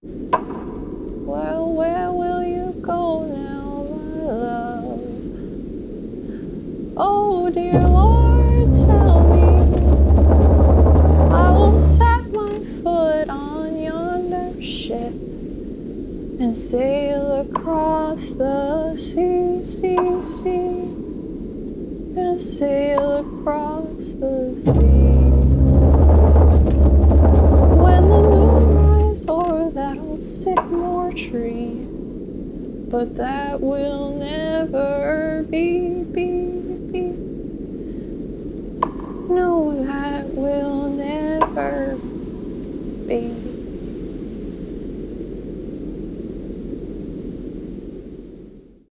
Well, where will you go now, my love? Oh, dear Lord, tell me. I will set my foot on yonder ship and sail across the sea, sea, sea, and sail across the sea. that old sycamore tree. But that will never be, be, be. No, that will never be.